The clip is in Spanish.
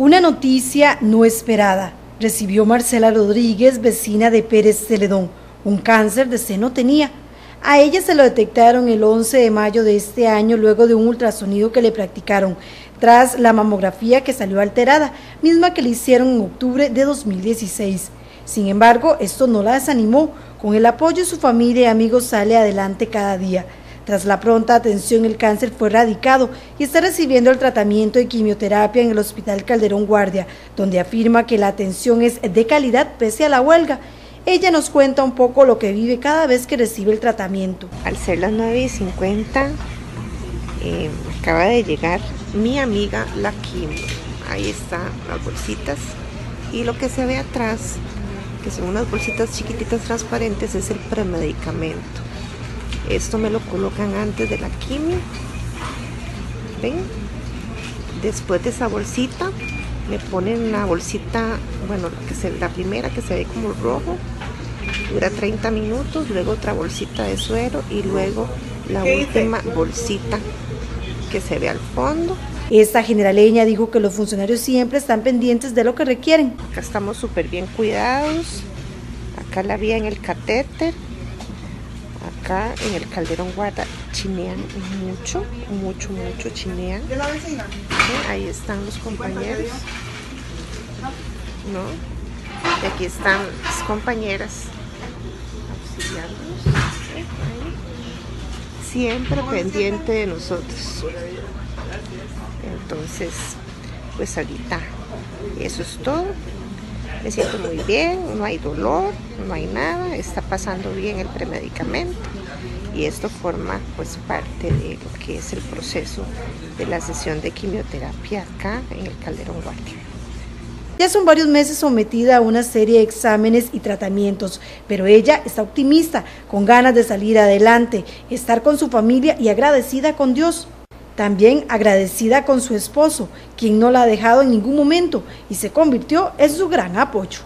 Una noticia no esperada. Recibió Marcela Rodríguez, vecina de Pérez Celedón. Un cáncer de seno tenía. A ella se lo detectaron el 11 de mayo de este año luego de un ultrasonido que le practicaron tras la mamografía que salió alterada, misma que le hicieron en octubre de 2016. Sin embargo, esto no la desanimó. Con el apoyo de su familia y amigos sale adelante cada día. Tras la pronta atención, el cáncer fue erradicado y está recibiendo el tratamiento de quimioterapia en el Hospital Calderón Guardia, donde afirma que la atención es de calidad pese a la huelga. Ella nos cuenta un poco lo que vive cada vez que recibe el tratamiento. Al ser las 9 y 50, eh, acaba de llegar mi amiga la Kim. Ahí están las bolsitas. Y lo que se ve atrás, que son unas bolsitas chiquititas transparentes, es el premedicamento. Esto me lo colocan antes de la quimio. ¿Ven? Después de esa bolsita, me ponen la bolsita, bueno, que se, la primera que se ve como rojo, dura 30 minutos, luego otra bolsita de suero y luego la última bolsita que se ve al fondo. Esta generaleña dijo que los funcionarios siempre están pendientes de lo que requieren. Acá estamos súper bien cuidados. Acá la vía en el catéter en el Calderón Guarda chinean mucho, mucho, mucho chinean. Ahí están los compañeros. ¿No? Y aquí están las compañeras Siempre pendiente de nosotros. Entonces, pues ahorita eso es todo me siento muy bien, no hay dolor, no hay nada, está pasando bien el premedicamento y esto forma pues parte de lo que es el proceso de la sesión de quimioterapia acá en el Calderón Guardia. Ya son varios meses sometida a una serie de exámenes y tratamientos, pero ella está optimista, con ganas de salir adelante, estar con su familia y agradecida con Dios. También agradecida con su esposo, quien no la ha dejado en ningún momento y se convirtió en su gran apoyo.